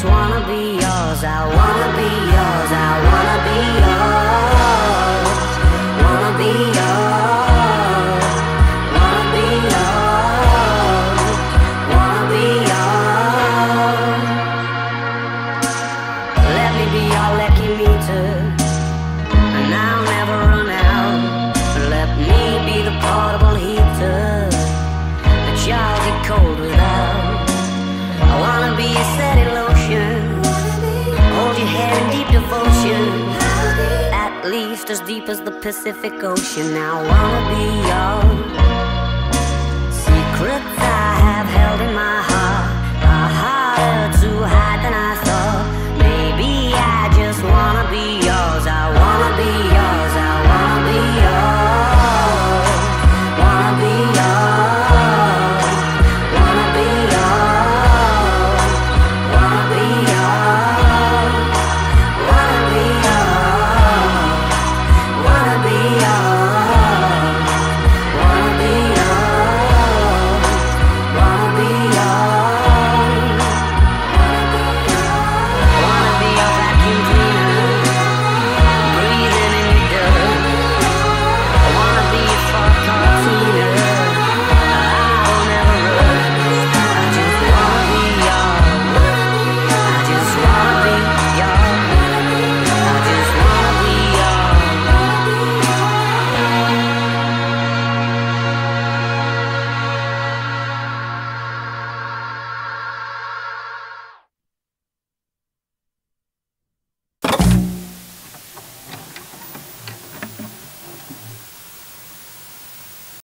just wanna be yours. I wanna be devotion, at least as deep as the Pacific Ocean. I wanna be your secret.